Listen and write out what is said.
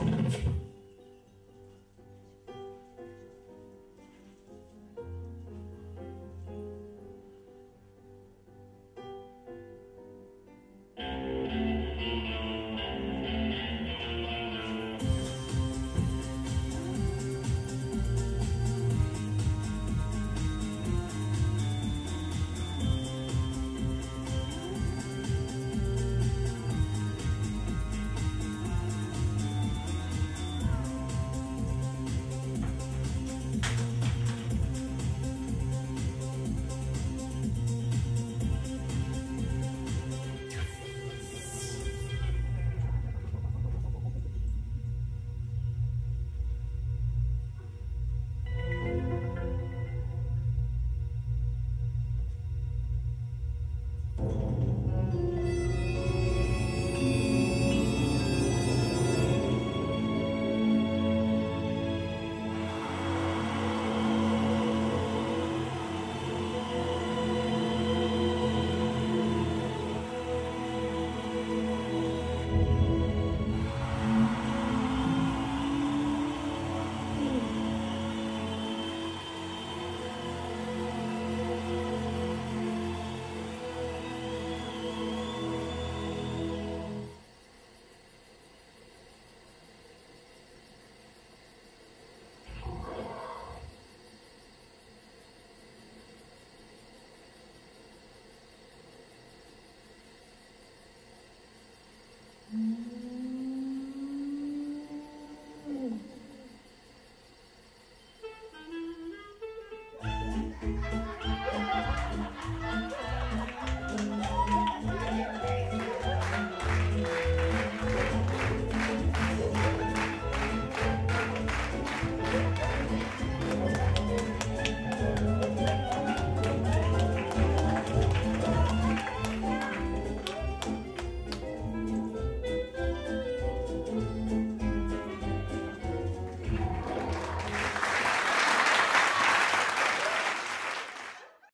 afternoons.